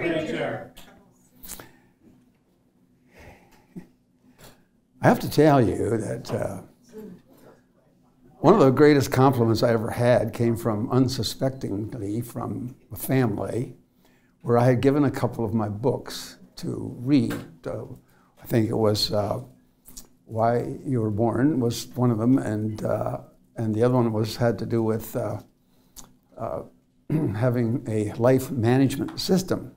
preacher. I have to tell you that uh, one of the greatest compliments I ever had came from unsuspectingly from a family where I had given a couple of my books to read. Uh, I think it was uh, Why You Were Born was one of them, and uh, and the other one was had to do with uh, uh, having a life management system.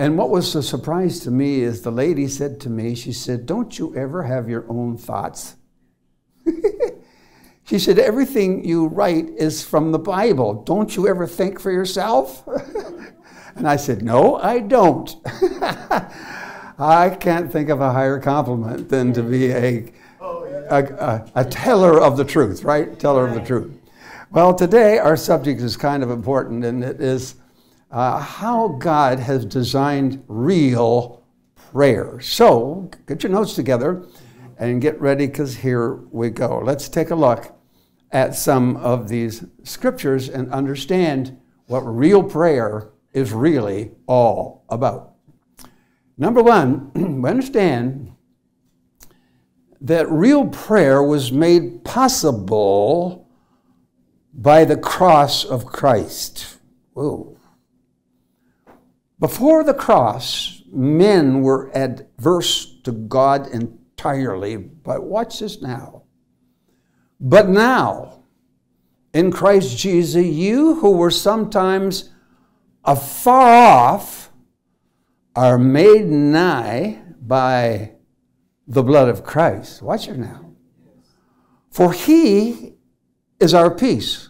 And what was a surprise to me is the lady said to me, she said, Don't you ever have your own thoughts? she said, Everything you write is from the Bible. Don't you ever think for yourself? and I said, No, I don't. I can't think of a higher compliment than to be a, a, a, a teller of the truth, right? Teller of the truth. Well, today our subject is kind of important, and it is uh, how God has designed real prayer. So get your notes together and get ready because here we go. Let's take a look at some of these scriptures and understand what real prayer is really all about. Number one, we understand that real prayer was made possible by the cross of Christ. Whoa. Before the cross, men were adverse to God entirely, but watch this now. But now, in Christ Jesus, you who were sometimes afar off are made nigh by the blood of Christ. Watch it now. For he is our peace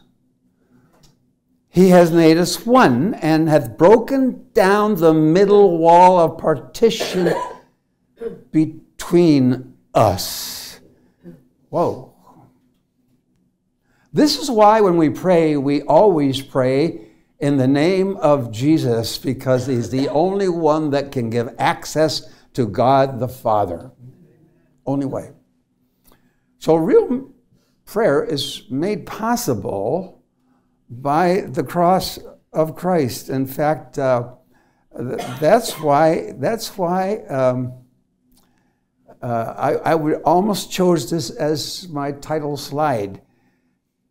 he has made us one and hath broken down the middle wall of partition between us. Whoa. This is why when we pray, we always pray in the name of Jesus because he's the only one that can give access to God the Father. Only way. So real prayer is made possible by the cross of Christ. In fact, uh, that's why that's why um, uh, I, I would almost chose this as my title slide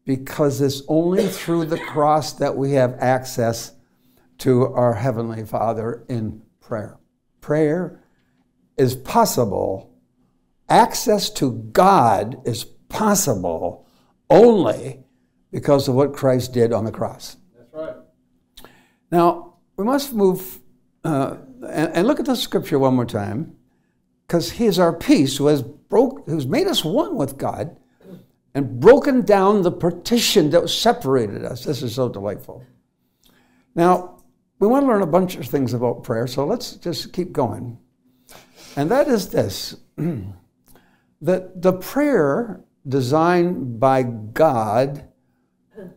because it's only through the cross that we have access to our heavenly Father in prayer. Prayer is possible. Access to God is possible only because of what Christ did on the cross. That's right. Now, we must move uh, and, and, look at the scripture one more time, because He is our peace who has broke, who's made us one with God and broken down the partition that separated us. This is so delightful. Now, we want to learn a bunch of things about prayer, so let's just keep going. And that is this that the prayer designed by God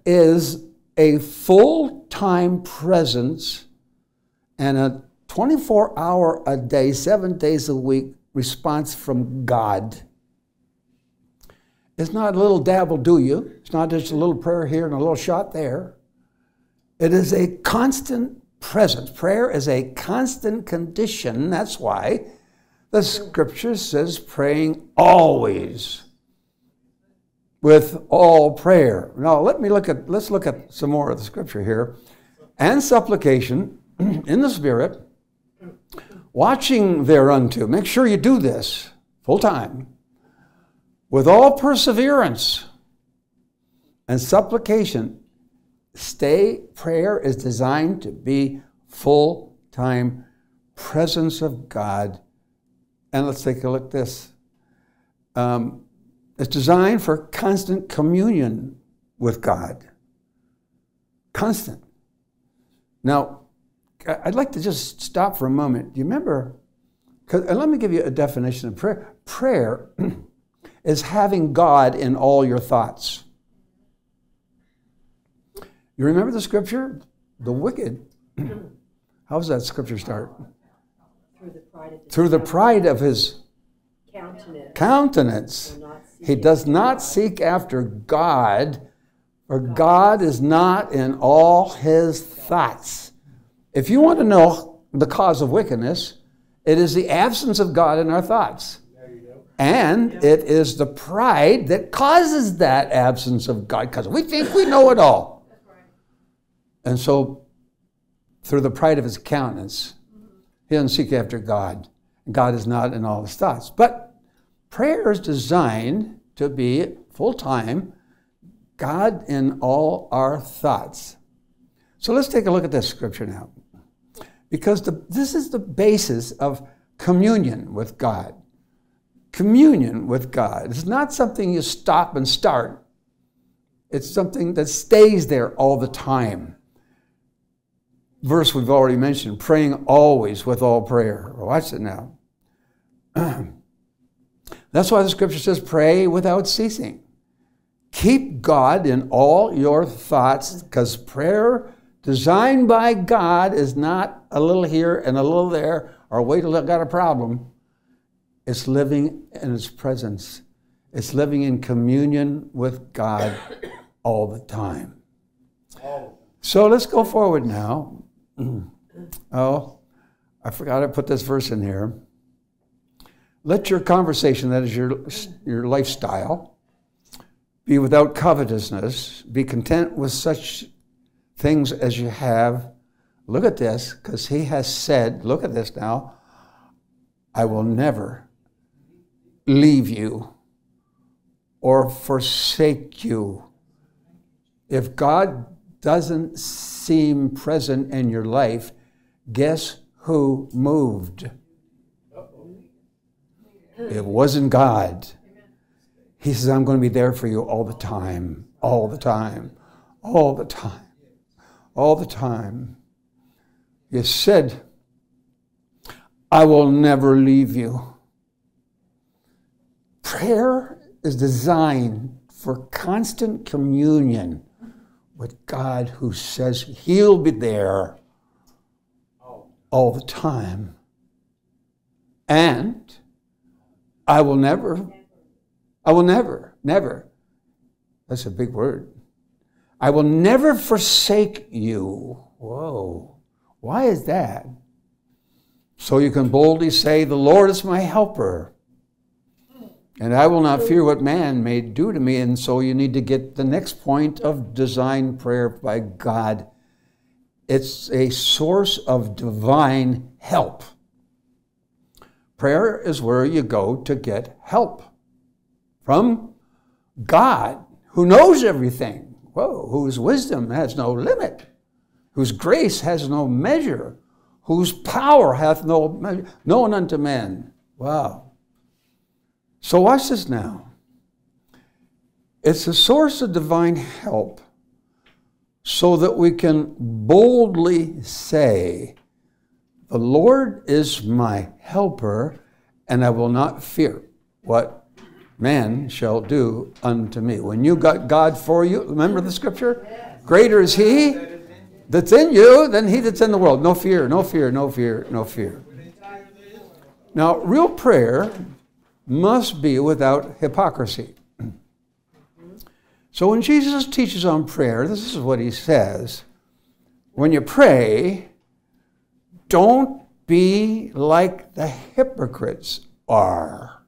is a full time presence and a 24 hour a day, seven days a week response from God. It's not a little dabble do you, it's not just a little prayer here and a little shot there. It is a constant presence. Prayer is a constant condition. That's why the scripture says praying always with all prayer. Now let me look at let's look at some more of the scripture here. And supplication in the spirit, watching thereunto. Make sure you do this full time. With all perseverance and supplication. Stay prayer is designed to be full time presence of God. And let's take a look at this. Um, it's designed for constant communion with God. Constant. Now, I'd like to just stop for a moment. Do you remember? And let me give you a definition of prayer. Prayer is having God in all your thoughts. You remember the scripture? The wicked. How does that scripture start? Through the pride of his, Through the pride of his countenance. countenance he does not seek after God, for God is not in all his thoughts. If you want to know the cause of wickedness, it is the absence of God in our thoughts. And it is the pride that causes that absence of God because we think we know it all. And so, through the pride of his countenance, he doesn't seek after God. God is not in all his thoughts. But prayer is designed to be full time, God in all our thoughts. So let's take a look at this scripture now. Because the, this is the basis of communion with God. Communion with God. It's not something you stop and start, it's something that stays there all the time. Verse we've already mentioned praying always with all prayer. Watch it now. That's why the scripture says, pray without ceasing. Keep God in all your thoughts because prayer designed by God is not a little here and a little there or wait till I got a problem. It's living in His presence, it's living in communion with God all the time. So let's go forward now. Oh, I forgot to put this verse in here. Let your conversation, that is your, your lifestyle, be without covetousness. Be content with such things as you have. Look at this, because he has said, look at this now, I will never leave you or forsake you. If God doesn't seem present in your life, guess who moved? It wasn't God. He says, I'm going to be there for you all the time, all the time, all the time, all the time. You said, I will never leave you. Prayer is designed for constant communion with God who says He'll be there all the time. And I will never, I will never, never. That's a big word. I will never forsake you. Whoa. Why is that? So you can boldly say, The Lord is my helper. And I will not fear what man may do to me. And so you need to get the next point of design prayer by God. It's a source of divine help. Prayer is where you go to get help from God, who knows everything, whoa, whose wisdom has no limit, whose grace has no measure, whose power hath no measure, known unto men. Wow. So watch this now. It's a source of divine help so that we can boldly say, the Lord is my helper, and I will not fear what man shall do unto me. When you got God for you, remember the scripture? Greater is he that's in you than he that's in the world. No fear, no fear, no fear, no fear. Now, real prayer must be without hypocrisy. So when Jesus teaches on prayer, this is what he says. When you pray, don't be like the hypocrites are.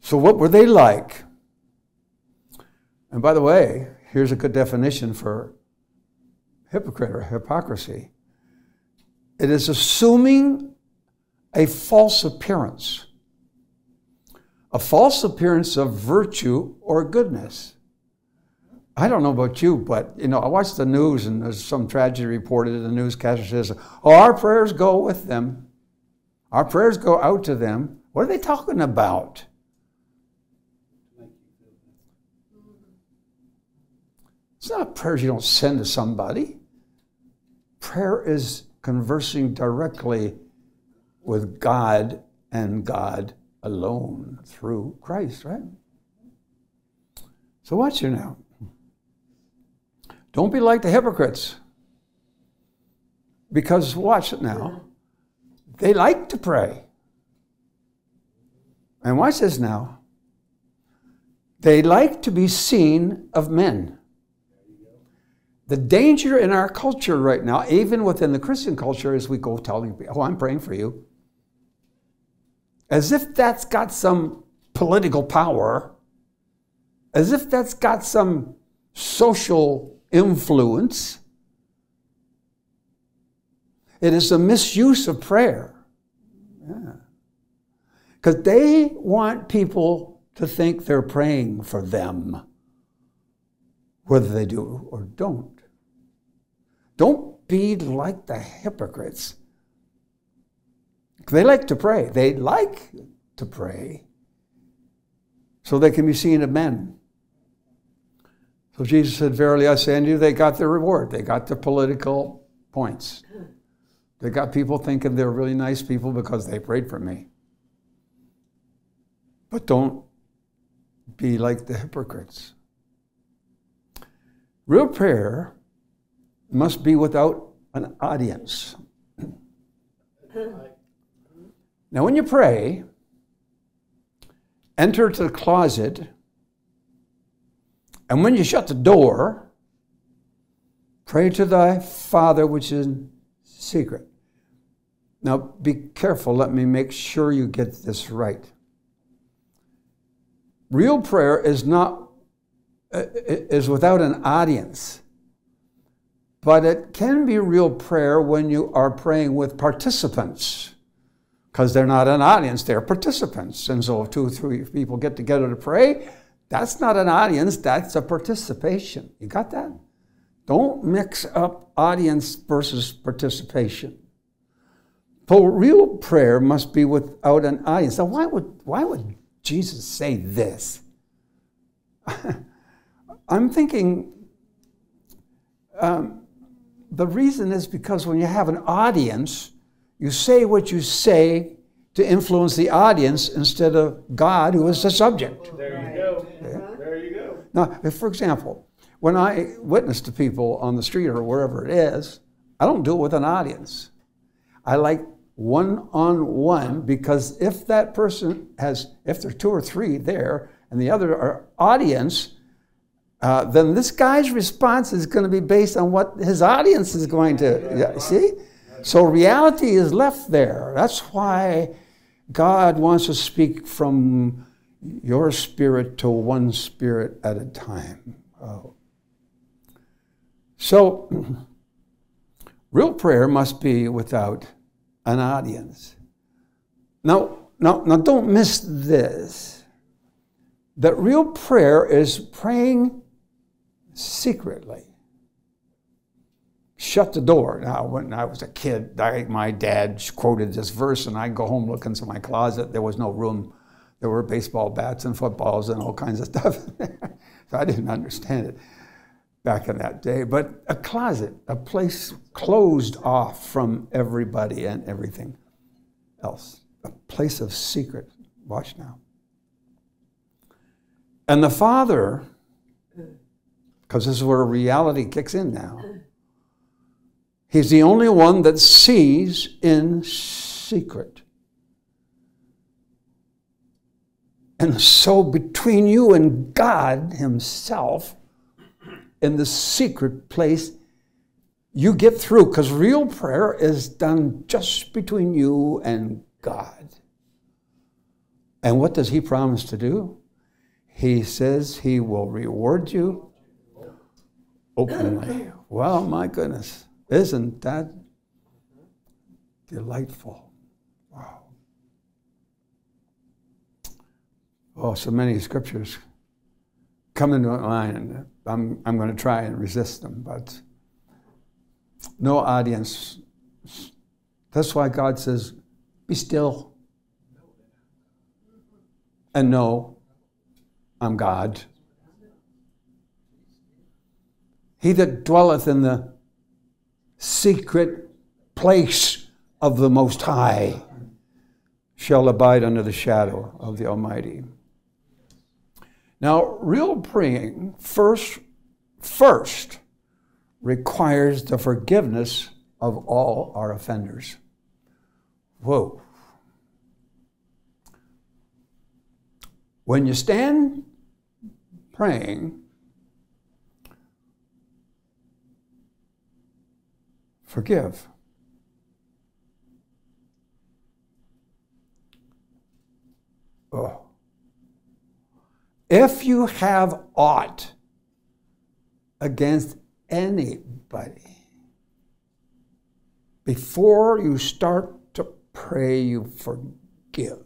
So, what were they like? And by the way, here's a good definition for hypocrite or hypocrisy it is assuming a false appearance, a false appearance of virtue or goodness. I don't know about you, but you know, I watch the news and there's some tragedy reported, and the newscaster says, Oh, our prayers go with them. Our prayers go out to them. What are they talking about? It's not prayers you don't send to somebody. Prayer is conversing directly with God and God alone through Christ, right? So watch you now. Don't be like the hypocrites. Because, watch it now, they like to pray. And watch this now. They like to be seen of men. the danger in our culture right now, even within the Christian culture, is we go telling people, oh, I'm praying for you. As if that's got some political power, as if that's got some social influence. It is a misuse of prayer. Because yeah. they want people to think they're praying for them, whether they do or don't. Don't be like the hypocrites. They like to pray. They like to pray so they can be seen of men. So Jesus said, Verily I say unto you, they got their reward. They got their political points. They got people thinking they're really nice people because they prayed for me. But don't be like the hypocrites. Real prayer must be without an audience. Now, when you pray, enter to the closet, and when you shut the door, pray to thy Father which is in secret. Now, be careful. Let me make sure you get this right. Real prayer is not uh, is without an audience, but it can be real prayer when you are praying with participants, because they're not an audience; they're participants. And so, if two or three people get together to pray, that's not an audience; that's a participation. You got that? Don't mix up audience versus participation. For real prayer must be without an audience. Now, why would, why would Jesus say this? I'm thinking um, the reason is because when you have an audience, you say what you say to influence the audience instead of God, who is the subject. There you go. Yeah. There you go. Now, for example, when I witness to people on the street or wherever it is, I don't do it with an audience. I like one on one because if that person has, if there's two or three there and the other are audience, uh, then this guy's response is going to be based on what his audience is going to yeah, see. So reality is left there. That's why God wants to speak from your spirit to one spirit at a time. Oh. So, real prayer must be without an audience. Now, now, now don't miss this. That real prayer is praying secretly. Shut the door. Now, when I was a kid, I, my dad quoted this verse, and I'd go home look into my closet. There was no room. There were baseball bats and footballs and all kinds of stuff. so I didn't understand it back in that day, but a closet, a place closed off from everybody and everything else, a place of secret. Watch now. And the Father, because this is where reality kicks in now, He's the only one that sees in secret. And so between you and God Himself, in the secret place, you get through because real prayer is done just between you and God. And what does He promise to do? He says He will reward you openly. Well, my goodness, isn't that delightful? Oh, so many scriptures come into my mind. I'm, I'm going to try and resist them, but no audience. That's why God says, be still and know I'm God. He that dwelleth in the secret place of the Most High shall abide under the shadow of the Almighty. Now, real praying first, first requires the forgiveness of all our offenders. Whoa. When you stand praying, forgive. Oh. If you have aught against anybody, before you start to pray, you forgive.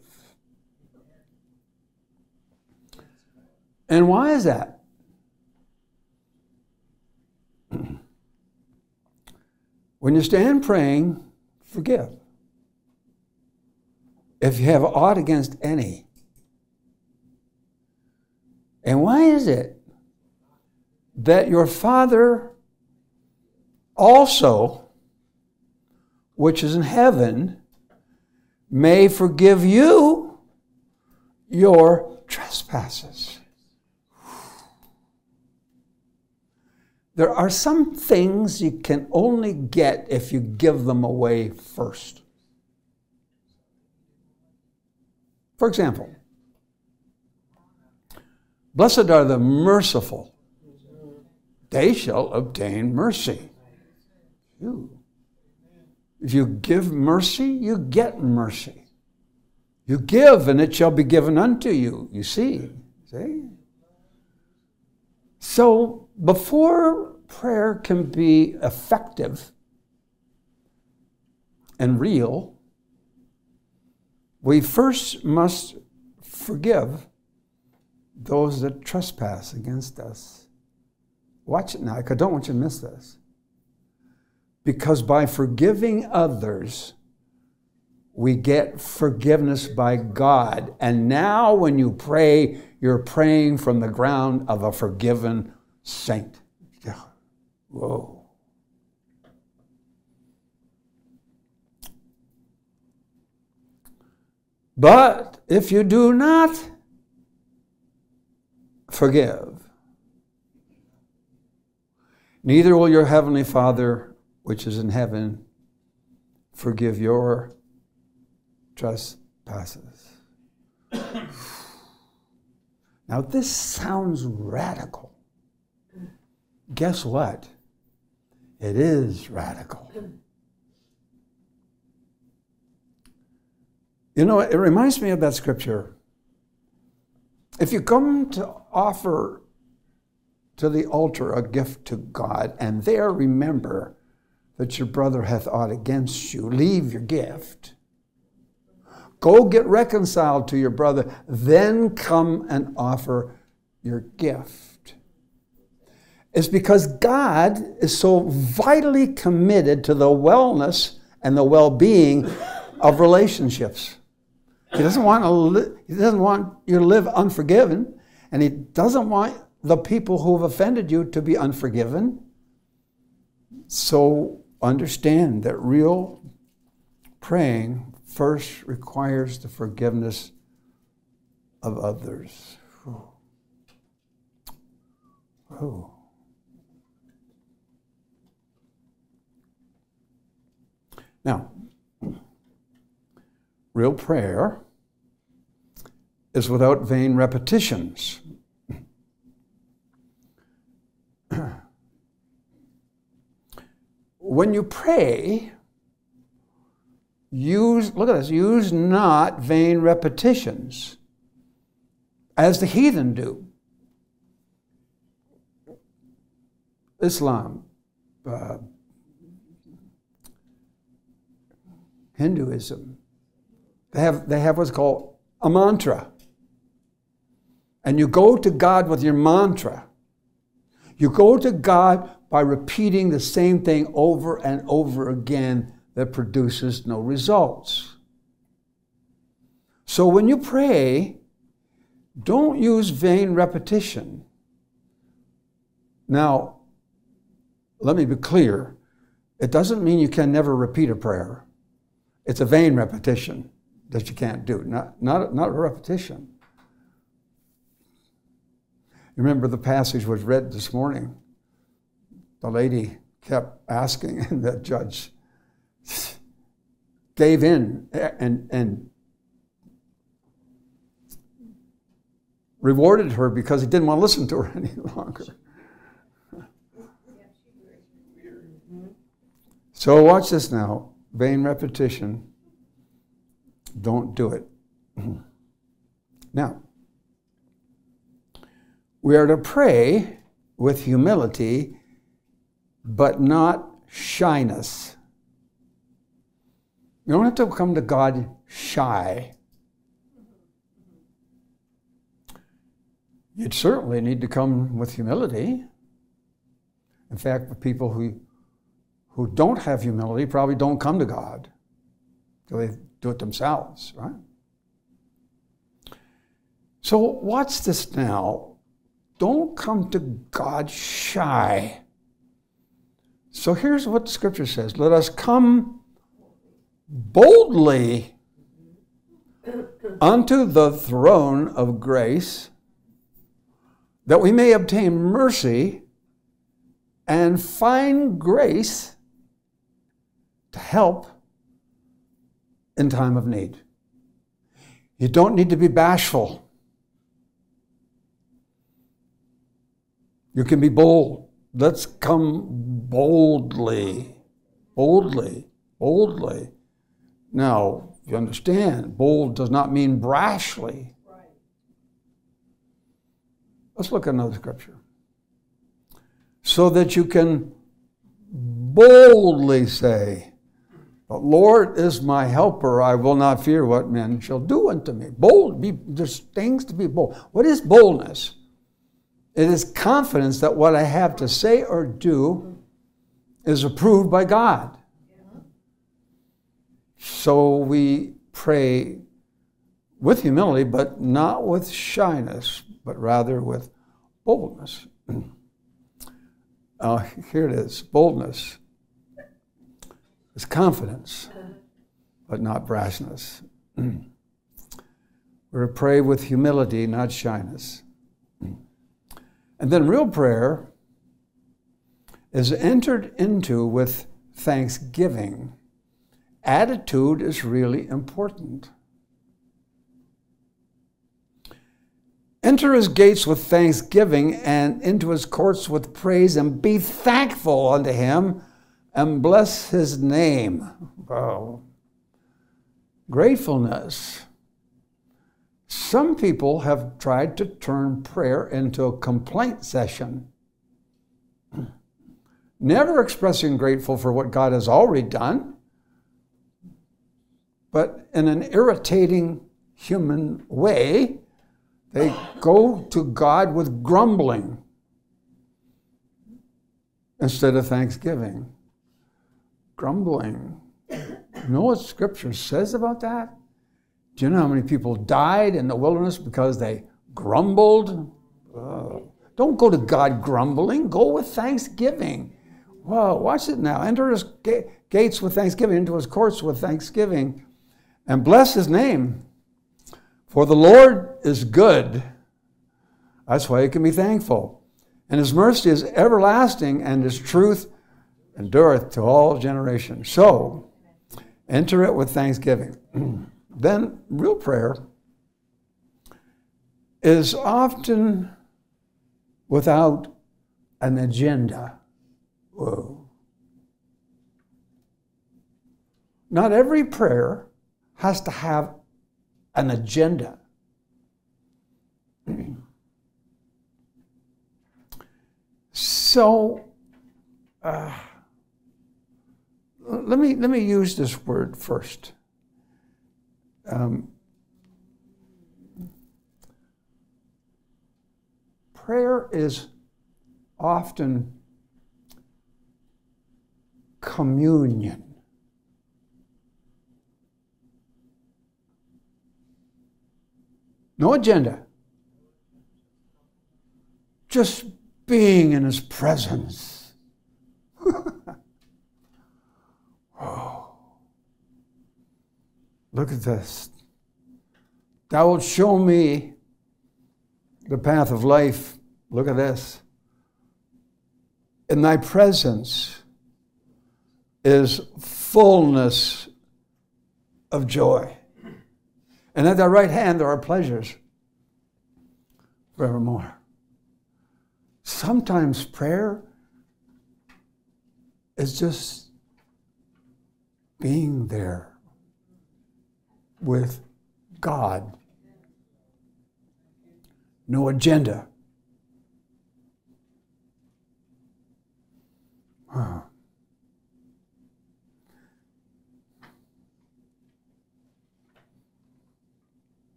And why is that? When you stand praying, forgive. If you have aught against any. And why is it that your Father also, which is in heaven, may forgive you your trespasses? There are some things you can only get if you give them away first. For example, blessed are the merciful, they shall obtain mercy. You. If you give mercy, you get mercy. You give, and it shall be given unto you. You see? See? So, before prayer can be effective and real, we first must forgive those that trespass against us. Watch it now, I don't want you to miss this. Because by forgiving others, we get forgiveness by God. And now, when you pray, you're praying from the ground of a forgiven saint. Whoa. But if you do not forgive, neither will your heavenly Father, which is in heaven, forgive your trespasses. now, this sounds radical. Guess what? It is radical. You know, it reminds me of that scripture. If you come to offer to the altar a gift to God, and there remember that your brother hath aught against you, leave your gift. Go get reconciled to your brother, then come and offer your gift. It's because God is so vitally committed to the wellness and the well being of relationships. He doesn't want to he doesn't want you to live unforgiven, and he doesn't want the people who have offended you to be unforgiven. So understand that real praying first requires the forgiveness of others. Now, Real prayer is without vain repetitions. when you pray, use, look at this, use not vain repetitions as the heathen do. Islam, uh, Hinduism, they have, they have what's called a mantra. And you go to God with your mantra. You go to God by repeating the same thing over and over again that produces no results. So when you pray, don't use vain repetition. Now, let me be clear. It doesn't mean you can never repeat a prayer. It's a vain repetition that you can't do, not, not, not a repetition. Remember the passage was read this morning. The lady kept asking, and the judge gave in and, and rewarded her because he didn't want to listen to her any longer. So watch this now. Vain repetition. Don't do it. now, we are to pray with humility, but not shyness. You don't have to come to God shy. You'd certainly need to come with humility. In fact, people who, who don't have humility probably don't come to God. They do it themselves, right? So, watch this now. Don't come to God shy. So, here's what the scripture says Let us come boldly unto the throne of grace that we may obtain mercy and find grace to help in time of need. You don't need to be bashful. You can be bold. Let's come boldly, boldly, boldly. Now, you understand, bold does not mean brashly. Let's look at another scripture. So that you can boldly say, The Lord is my helper, I will not fear what men shall do unto me. Bold, be, there's things to be bold. What is boldness? It is confidence that what I have to say or do is approved by God. So we pray with humility, but not with shyness, but rather with boldness. uh, here it is boldness is confidence, but not brashness. We're to pray with humility, not shyness. And then real prayer is entered into with thanksgiving. Attitude is really important. Enter his gates with thanksgiving and into his courts with praise, and be thankful unto him and bless his name. Wow. Gratefulness. Some people have tried to turn prayer into a complaint session, never expressing grateful for what God has already done, but in an irritating human way they go to God with grumbling instead of thanksgiving. Grumbling. You know what Scripture says about that? Do you know how many people died in the wilderness because they grumbled? Don't go to God grumbling, go with thanksgiving. Whoa, watch it now. Enter his gates with thanksgiving, into his courts with thanksgiving, and bless his name. For the Lord is good. That's why you can be thankful. And his mercy is everlasting, and his truth endureth to all generations. So, enter it with thanksgiving. then, real prayer is often without an agenda. Whoa. Not every prayer has to have an agenda. so, uh, let me let me use this word first. Um, prayer is often communion. No agenda. Just being in his presence. oh. Look at this. Thou wilt show me the path of life. Look at this. In thy presence is fullness of joy. And at thy right hand there are pleasures forevermore. Sometimes prayer is just being there with God. No agenda.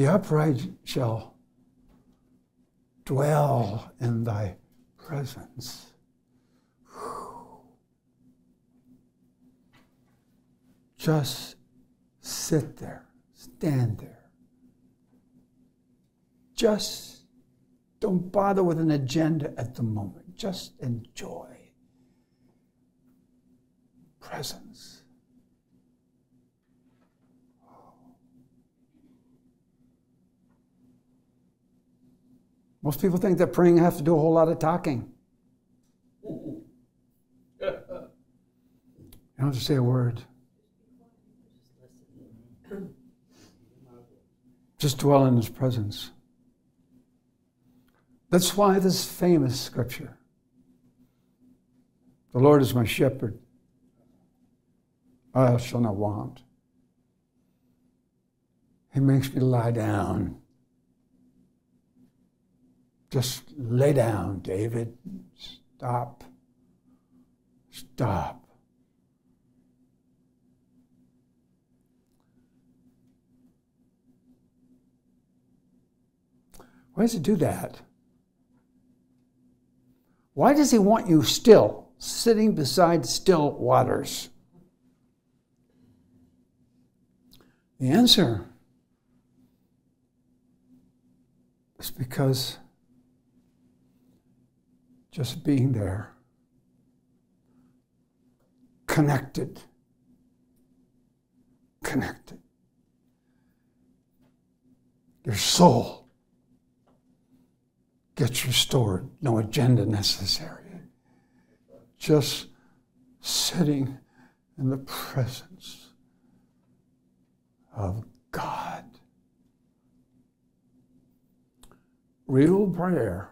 The upright shall dwell in thy presence. Just sit there, stand there. Just don't bother with an agenda at the moment. Just enjoy presence. Most people think that praying has to do a whole lot of talking. You don't have to say a word. Just dwell in his presence. That's why this famous scripture The Lord is my shepherd, I shall not want. He makes me lie down. Just lay down, David. Stop. Stop. Why does he do that? Why does he want you still, sitting beside still waters? The answer is because just being there, connected, connected. Your soul gets restored, no agenda necessary. Just sitting in the presence of God. Real prayer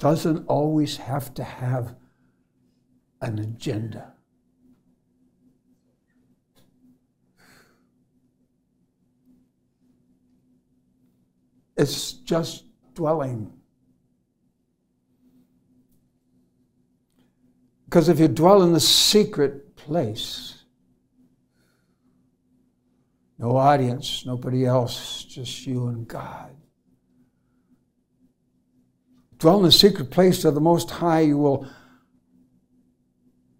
doesn't always have to have an agenda. It's just dwelling. Because if you dwell in the secret place, no audience, nobody else, just you and God. Dwell in the secret place of the Most High, you will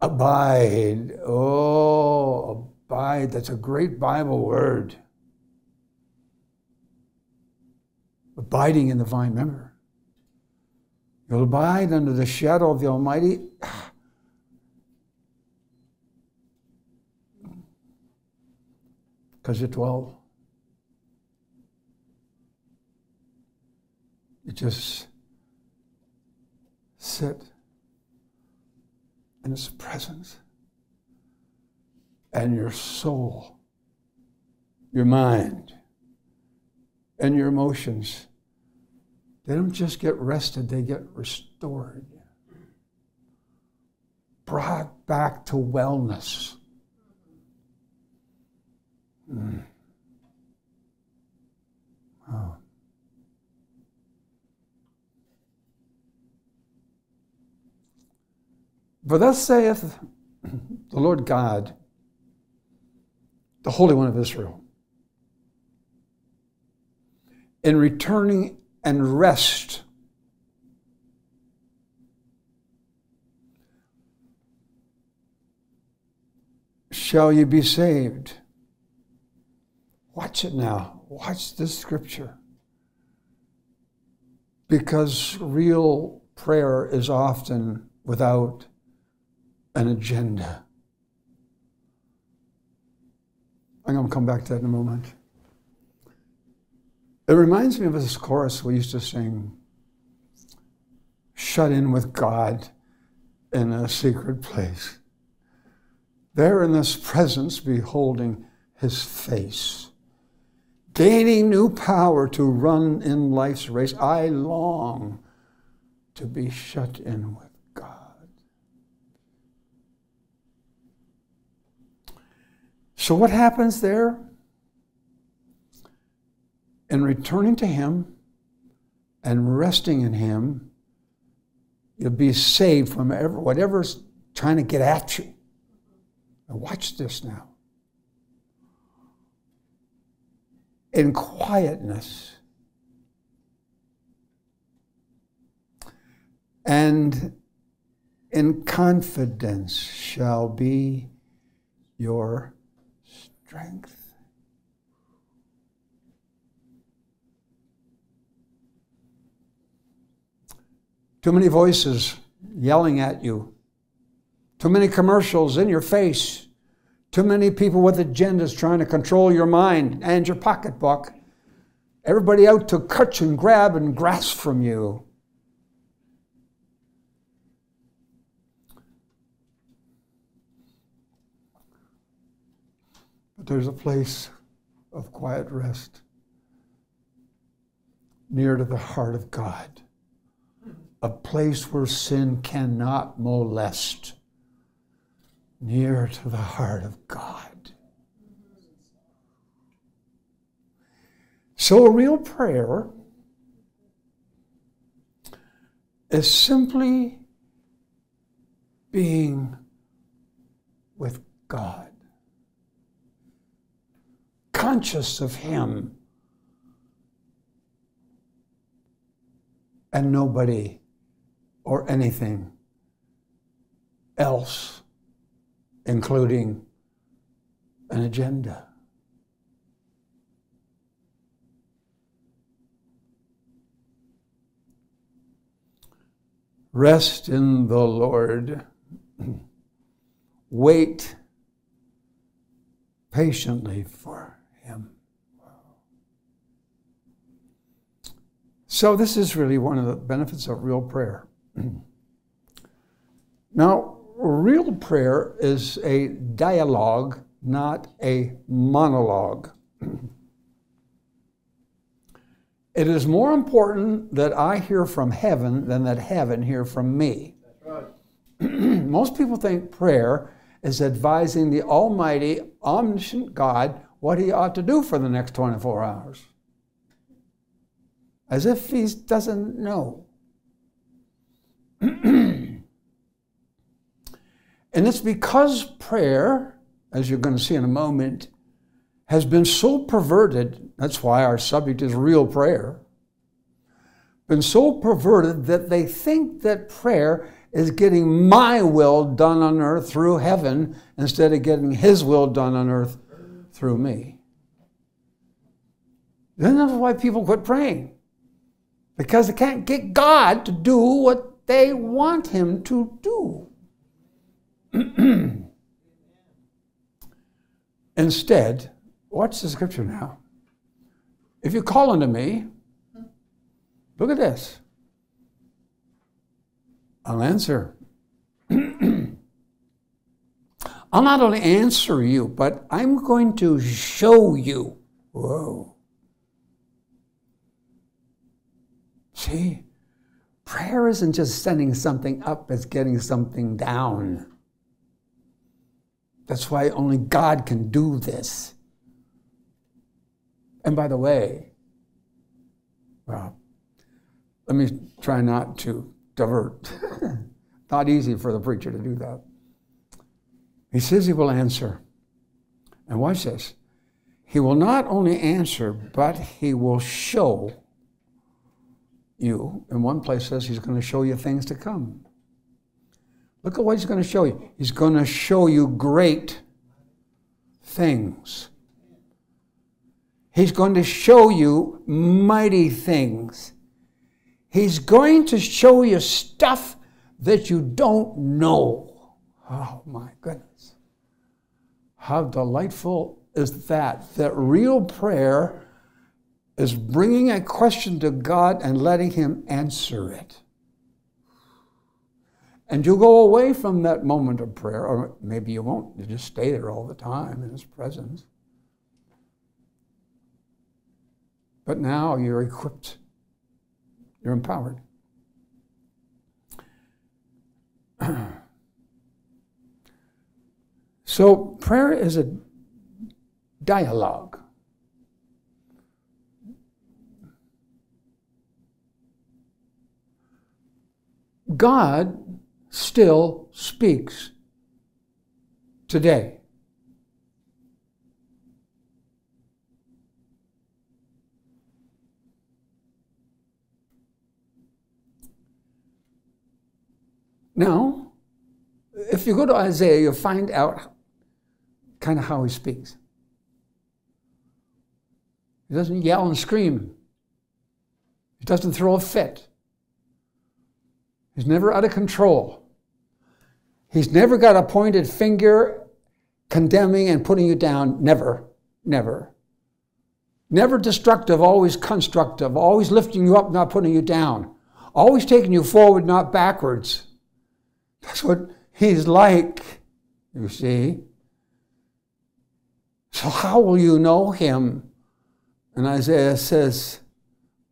abide. Oh, abide. That's a great Bible word. Abiding in the vine. Remember, you'll abide under the shadow of the Almighty. Because you dwell. You just sit in His presence, and your soul, your mind, and your emotions they don't just get rested, they get restored, brought back to wellness. Mm. Oh. For thus saith the Lord God, the Holy One of Israel, in returning and rest. Shall you be saved? Watch it now. Watch this scripture. Because real prayer is often without an agenda. I'm going to come back to that in a moment. It reminds me of this chorus we used to sing Shut in with God in a secret place. There in this presence, beholding his face, gaining new power to run in life's race, I long to be shut in with God. So, what happens there? In returning to Him and resting in Him, you'll be saved from whatever's trying to get at you. Now, watch this now. In quietness and in confidence shall be your strength. Too many voices yelling at you. Too many commercials in your face. Too many people with agendas trying to control your mind and your pocketbook. Everybody out to cut and grab and grasp from you. But there's a place of quiet rest near to the heart of God, a place where sin cannot molest, near to the heart of God. So, a real prayer is simply being with God conscious of Him and nobody or anything else, including an agenda. Rest in the Lord. Wait patiently for him. So, this is really one of the benefits of real prayer. now, real prayer is a dialogue, not a monologue. it is more important that I hear from heaven than that heaven hear from me. Right. Most people think prayer is advising the Almighty, omniscient God what he ought to do for the next 24 hours. As if he doesn't know. and it's because prayer, as you're going to see in a moment, has been so perverted, that's why our subject is real prayer, been so perverted that they think that prayer is getting my will done on earth through heaven instead of getting his will done on earth through me. Then that's why people quit praying. Because they can't get God to do what they want him to do. Instead, watch the scripture now. If you call unto me, look at this. I'll answer. I'll not only answer you, but I'm going to show you. Whoa. See, prayer isn't just sending something up, it's getting something down. That's why only God can do this. And by the way, well, let me try not to divert. Not easy for the preacher to do that. He says he will answer. And watch this. He will not only answer, but he will show you. In one place says he's going to show you things to come. Look at what he's going to show you. He's going to show you great things. He's going to show you mighty things. He's going to show you stuff that you don't know. Oh my goodness. How delightful is that? That real prayer is bringing a question to God and letting Him answer it. And you go away from that moment of prayer, or maybe you won't, you just stay there all the time in His presence. But now you're equipped you're empowered. so, prayer is a dialogue. God still speaks today. Now, if you go to Isaiah, you'll find out kind of how he speaks. He doesn't yell and scream. He doesn't throw a fit. He's never out of control. He's never got a pointed finger condemning and putting you down. Never, never. Never destructive, always constructive, always lifting you up, not putting you down, always taking you forward, not backwards. That's what he's like, you see. So, how will you know him? And Isaiah says,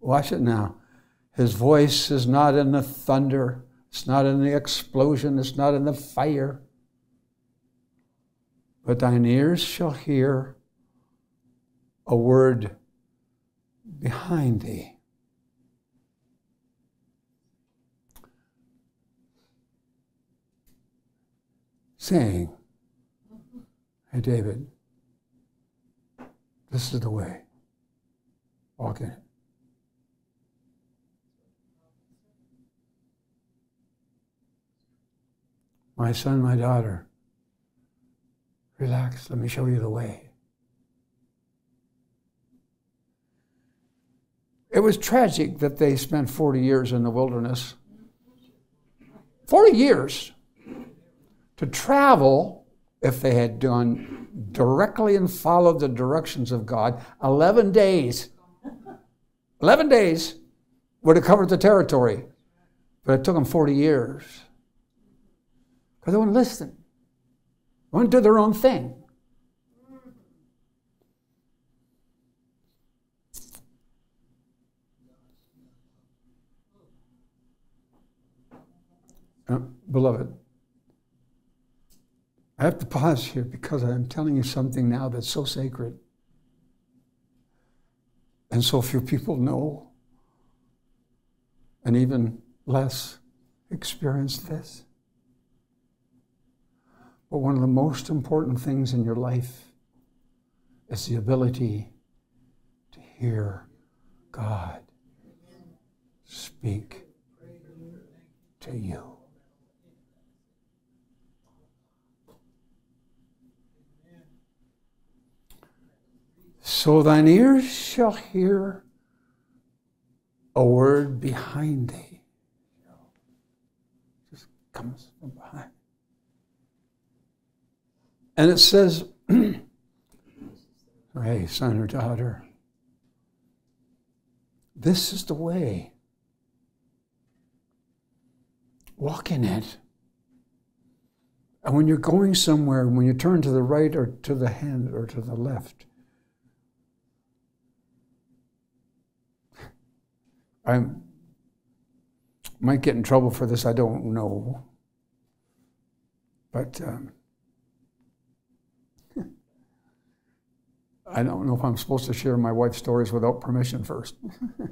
Watch it now. His voice is not in the thunder, it's not in the explosion, it's not in the fire. But thine ears shall hear a word behind thee. Saying, Hey, David, this is the way. Walk in it. My son, my daughter, relax, let me show you the way. It was tragic that they spent 40 years in the wilderness. 40 years to travel, if they had done directly and followed the directions of God, 11 days. 11 days would have covered the territory, but it took them 40 years because they wouldn't listen. They wouldn't do their own thing. Uh, beloved, I have to pause here because I'm telling you something now that's so sacred. And so few people know, and even less experience this. But one of the most important things in your life is the ability to hear God speak to you. So thine ears shall hear a word behind thee. Just comes from behind. And it says, Hey, son or daughter, this is the way. Walk in it. And when you're going somewhere, when you turn to the right or to the hand or to the left, I might get in trouble for this, I don't know. But um, I don't know if I'm supposed to share my wife's stories without permission first.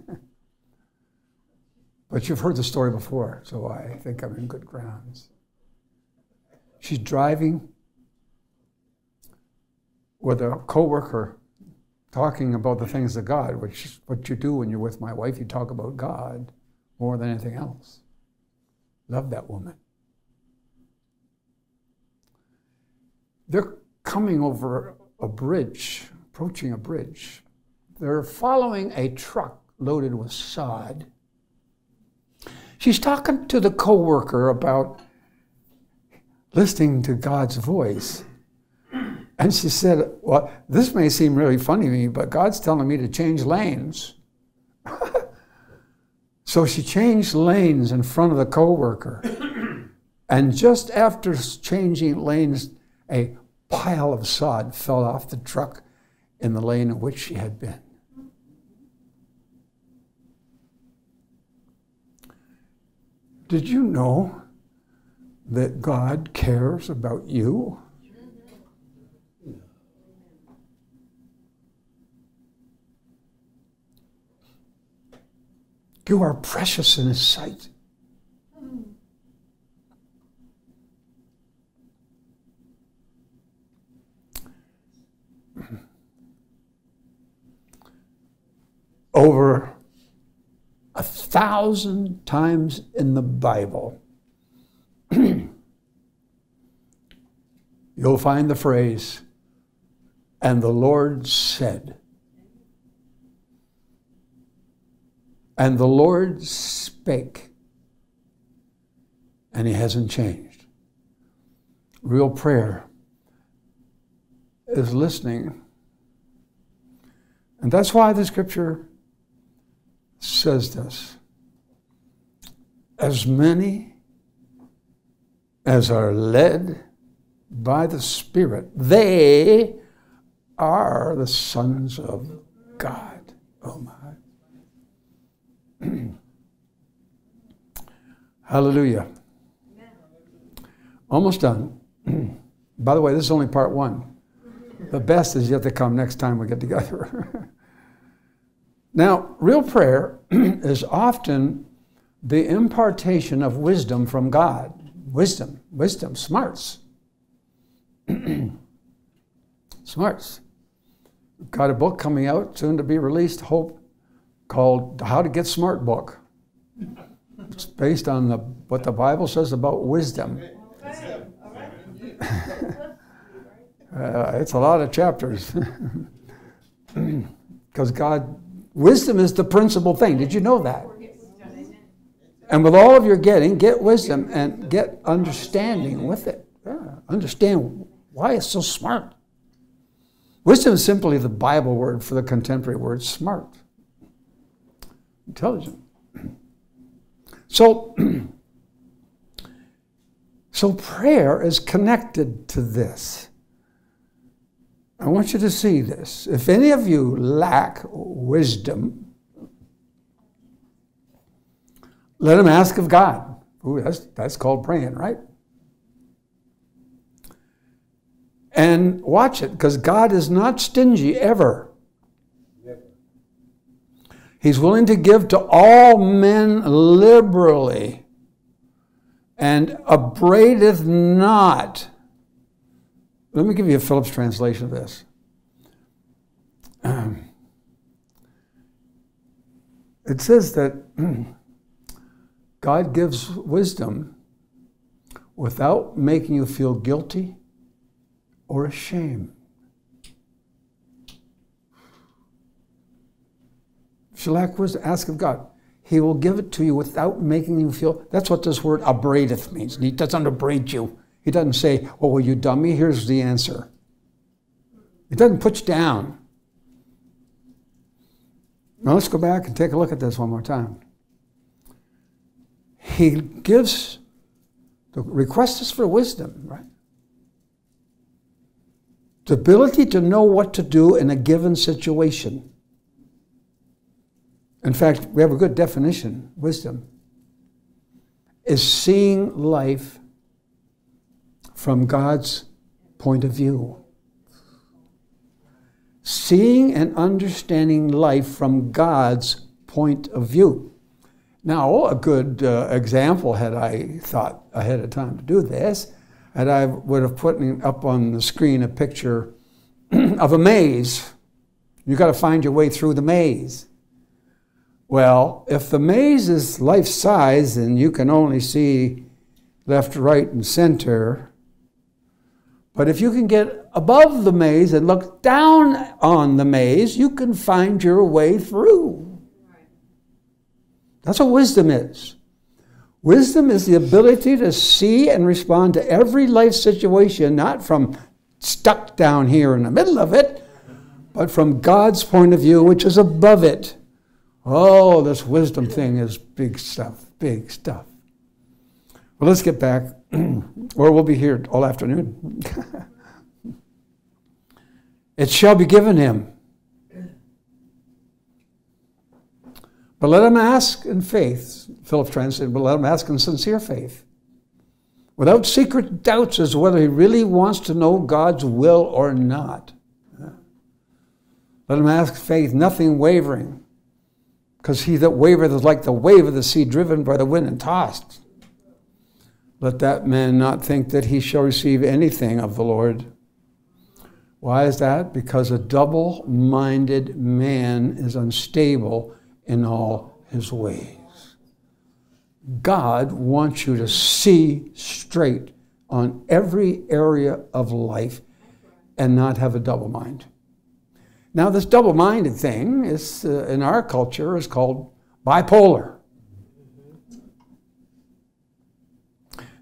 but you've heard the story before, so I think I'm in good grounds. She's driving with a coworker talking about the things of God, which is what you do when you're with my wife. You talk about God more than anything else. Love that woman. They're coming over a bridge, approaching a bridge. They're following a truck loaded with sod. She's talking to the coworker about listening to God's voice. And she said, Well, this may seem really funny to me, but God's telling me to change lanes. so she changed lanes in front of the coworker. and just after changing lanes, a pile of sod fell off the truck in the lane in which she had been. Did you know that God cares about you? You are precious in His sight. Over a thousand times in the Bible, you'll find the phrase, and the Lord said. And the Lord spake, and He hasn't changed. Real prayer is listening. And that's why the scripture says this As many as are led by the Spirit, they are the sons of God. Oh my. Hallelujah. Almost done. By the way, this is only part one. The best is yet to come next time we get together. now, real prayer is often the impartation of wisdom from God. Wisdom, wisdom, smarts. smarts. Got a book coming out, soon to be released, hope, called How to Get Smart Book. It's based on the, what the Bible says about wisdom. uh, it's a lot of chapters. Because God, wisdom is the principal thing. Did you know that? And with all of your getting, get wisdom and get understanding with it. Yeah. Understand why it's so smart. Wisdom is simply the Bible word for the contemporary word smart intelligent. So, so prayer is connected to this. I want you to see this. If any of you lack wisdom, let him ask of God. Ooh, that's, that's called praying, right? And watch it, because God is not stingy ever. He's willing to give to all men liberally and upbraideth not. Let me give you a Phillips translation of this. Um, it says that God gives wisdom without making you feel guilty or ashamed. If you lack wisdom, ask of God. He will give it to you without making you feel. That's what this word upbraideth means. He doesn't upbraid you. He doesn't say, Oh, well, you dummy, here's the answer. He doesn't put you down. Now let's go back and take a look at this one more time. He gives, the request is for wisdom, right? The ability to know what to do in a given situation. In fact, we have a good definition wisdom is seeing life from God's point of view. Seeing and understanding life from God's point of view. Now, a good uh, example, had I thought ahead of time to do this, and I would have put up on the screen a picture of a maze. You've got to find your way through the maze. Well, if the maze is life size and you can only see left, right, and center, but if you can get above the maze and look down on the maze, you can find your way through. That's what wisdom is. Wisdom is the ability to see and respond to every life situation, not from stuck down here in the middle of it, but from God's point of view, which is above it. Oh, this wisdom thing is big stuff, big stuff. Well, let's get back, or we'll be here all afternoon. it shall be given him. But let him ask in faith, Philip translated, but let him ask in sincere faith, without secret doubts as to whether he really wants to know God's will or not. Let him ask faith, nothing wavering Because he that wavereth is like the wave of the sea driven by the wind and tossed. Let that man not think that he shall receive anything of the Lord. Why is that? Because a double minded man is unstable in all his ways. God wants you to see straight on every area of life and not have a double mind. Now, this double minded thing is, uh, in our culture is called bipolar.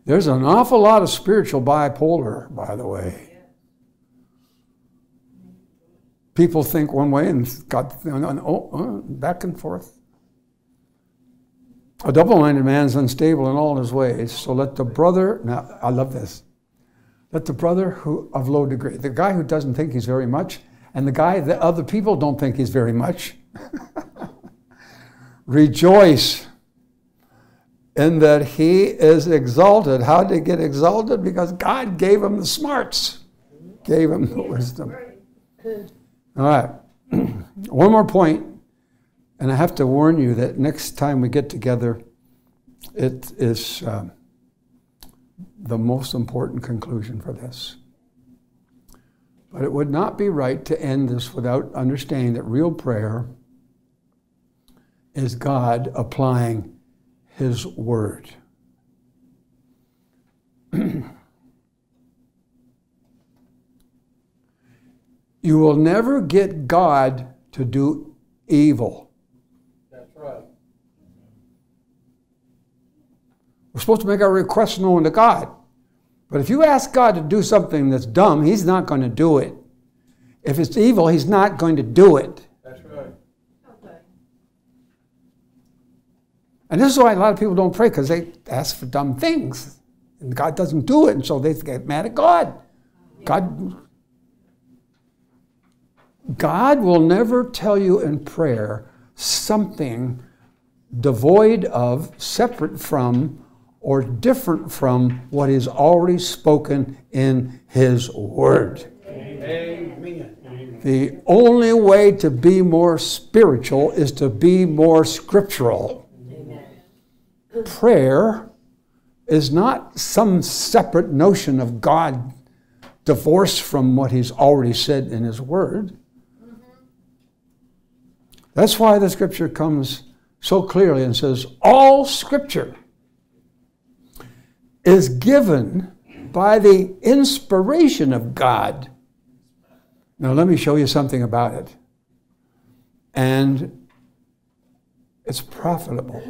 There's an awful lot of spiritual bipolar, by the way. People think one way and got oh, oh, back and forth. A double minded man is unstable in all his ways. So let the brother, now I love this, let the brother who of low degree, the guy who doesn't think he's very much, and the guy that other people don't think he's very much, rejoice in that he is exalted. How did he get exalted? Because God gave him the smarts, gave him the wisdom. All right. One more point, and I have to warn you that next time we get together, it is um, the most important conclusion for this. But it would not be right to end this without understanding that real prayer is God applying his word. you will never get God to do evil. That's right. We're supposed to make our requests known to God. But if you ask God to do something that's dumb, He's not going to do it. If it's evil, He's not going to do it. And this is why a lot of people don't pray because they ask for dumb things. And God doesn't do it, and so they get mad at God. God God will never tell you in prayer something devoid of, separate from, or different from what is already spoken in His Word. Amen. The only way to be more spiritual is to be more scriptural prayer is not some separate notion of God divorced from what He's already said in His Word. That's why the scripture comes so clearly and says, All scripture is given by the inspiration of God. Now, let me show you something about it. And it's profitable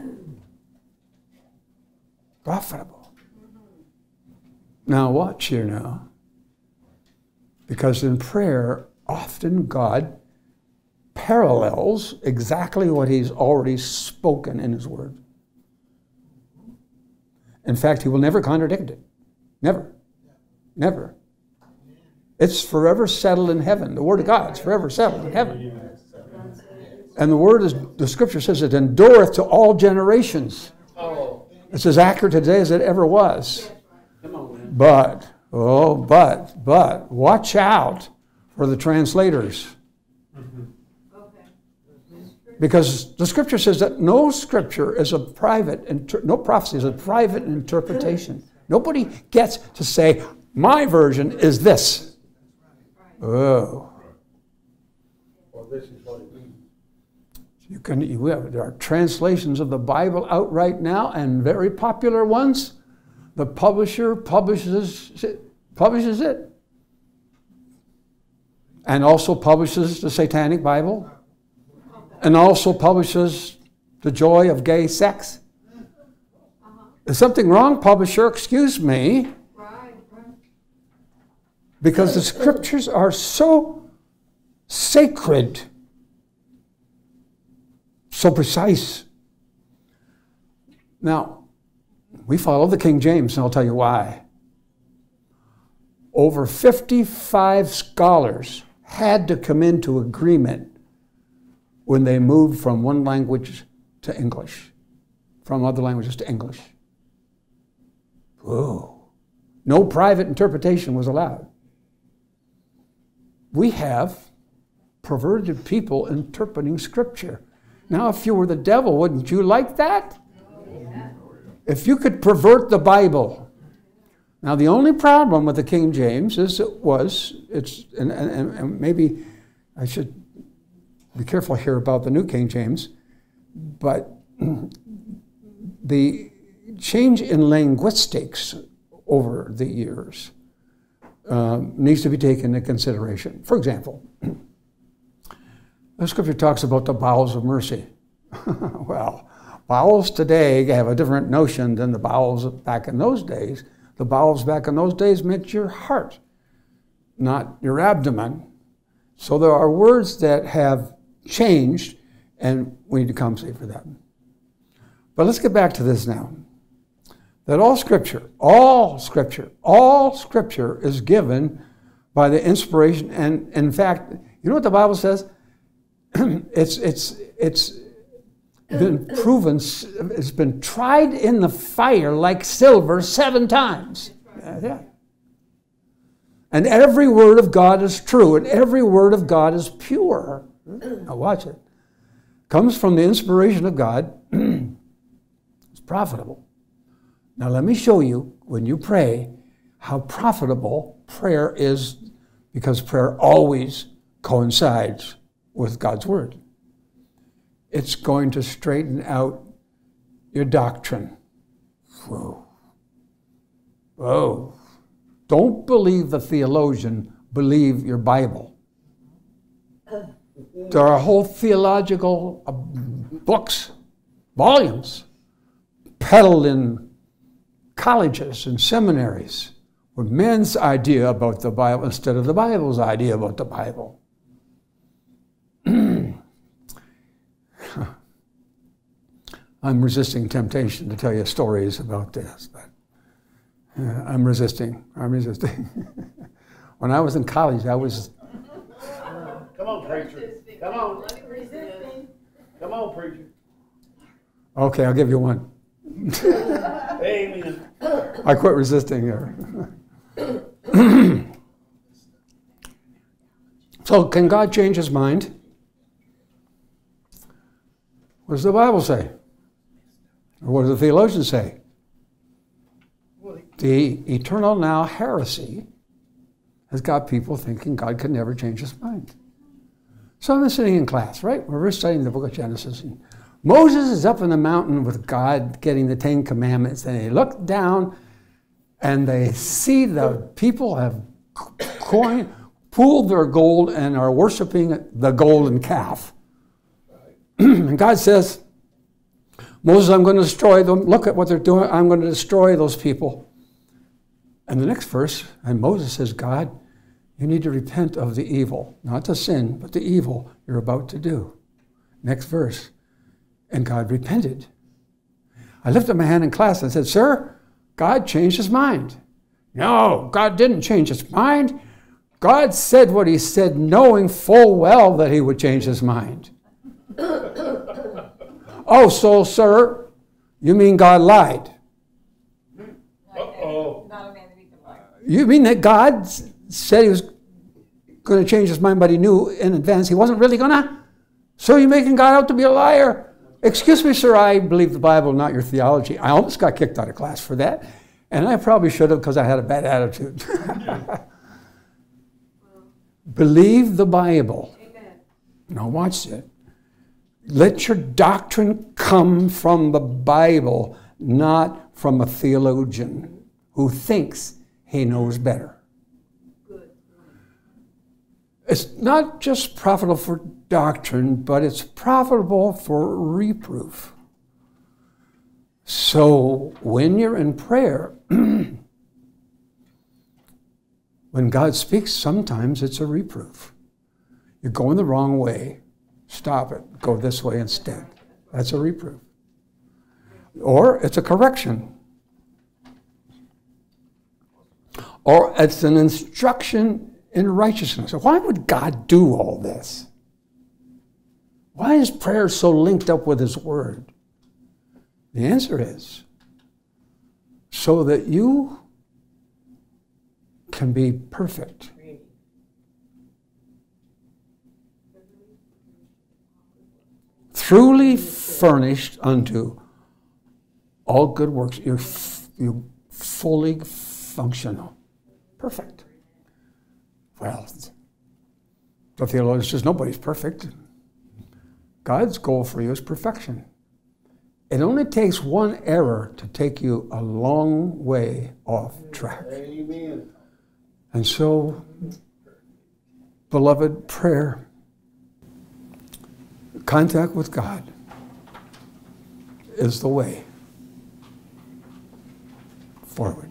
profitable. Now, watch here now. Because in prayer, often God parallels exactly what He's already spoken in His Word. In fact, He will never contradict it. Never. Never. It's forever settled in heaven. The Word of God is forever settled in heaven. And the Word is, the Scripture says, it endureth to all generations. It's as accurate today as it ever was. But, oh, but, but, watch out for the translators. Because the scripture says that no scripture is a private, no prophecy is a private interpretation. Nobody gets to say, my version is this. Oh. Well, this is what it You can, you have, there are translations of the Bible out right now, and very popular ones. The publisher publishes it, publishes it, and also publishes the Satanic Bible, and also publishes the joy of gay sex. Is something wrong, publisher? Excuse me. Because the scriptures are so sacred so precise. Now, we follow the King James, and I'll tell you why. Over 55 scholars had to come into agreement when they moved from one language to English, from other languages to English. Whoa. No private interpretation was allowed. We have perverted people interpreting Scripture Now, if you were the devil, wouldn't you like that? If you could pervert the Bible. Now, the only problem with the King James is it was, it's, and, and, and maybe I should be careful here about the New King James, but the change in linguistics over the years um, needs to be taken into consideration. For example, the scripture talks about the bowels of mercy. well, bowels today have a different notion than the bowels back in those days. The bowels back in those days meant your heart, not your abdomen. So there are words that have changed, and we need to compensate for that. But let's get back to this now. That all scripture, all scripture, all scripture is given by the inspiration. And in fact, you know what the Bible says? it's, it's, it's been proven, it's been tried in the fire like silver seven times. Uh, yeah. And every word of God is true, and every word of God is pure. Now, watch it. Comes from the inspiration of God, it's profitable. Now, let me show you when you pray how profitable prayer is because prayer always coincides with God's Word. It's going to straighten out your doctrine. Whoa. Whoa. Don't believe the theologian, believe your Bible. There are whole theological uh, books, volumes, peddled in colleges and seminaries with men's idea about the Bible instead of the Bible's idea about the Bible. I'm resisting temptation to tell you stories about this, but uh, I'm resisting. I'm resisting. when I was in college, I was. Come on, preacher. Come on. Come on, preacher. Okay, I'll give you one. Amen. I quit resisting here. so, can God change his mind? What does the Bible say? Or what do the theologians say? The eternal now heresy has got people thinking God could never change his mind. So I'm sitting in class, right? We're studying the book of Genesis. And Moses is up in the mountain with God getting the Ten Commandments, and they look down and they see the people have coin, pooled their gold and are worshiping the golden calf. and God says, Moses, I'm going to destroy them. Look at what they're doing. I'm going to destroy those people. And the next verse, and Moses says, God, you need to repent of the evil, not the sin, but the evil you're about to do. Next verse. And God repented. I lifted my hand in class and said, Sir, God changed his mind. No, God didn't change his mind. God said what he said, knowing full well that he would change his mind. Oh, so, sir, you mean God lied? Uh-oh. You mean that God said he was going to change his mind, but he knew in advance he wasn't really going to? So you're making God out to be a liar? Excuse me, sir, I believe the Bible, not your theology. I almost got kicked out of class for that. And I probably should have because I had a bad attitude. believe the Bible. Amen. Now, watch it. Let your doctrine come from the Bible, not from a theologian who thinks he knows better. It's not just profitable for doctrine, but it's profitable for reproof. So when you're in prayer, when God speaks, sometimes it's a reproof. You're going the wrong way. Stop it. Go this way instead. That's a reproof. Or it's a correction. Or it's an instruction in righteousness. Why would God do all this? Why is prayer so linked up with His Word? The answer is so that you can be perfect. Truly furnished unto all good works. You're, f- you're fully functional. Perfect. Well, the theologian says nobody's perfect. God's goal for you is perfection. It only takes one error to take you a long way off track. Amen. And so, beloved, prayer, contact with God is the way forward.